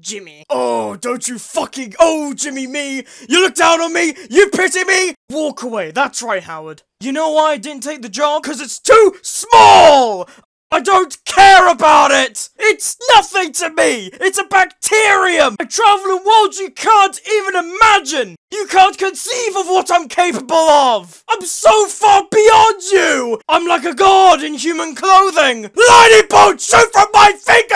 Jimmy. Oh, don't you fucking oh, Jimmy me! You look down on me! You pity me! Walk away, that's right, Howard. You know why I didn't take the job? Cause it's too small! I don't care about it! It's nothing to me! It's a bacterium! I travel in worlds you can't even imagine! You can't conceive of what I'm capable of! I'm so far beyond you! I'm like a god in human clothing! Lightning bolt shoot from my finger.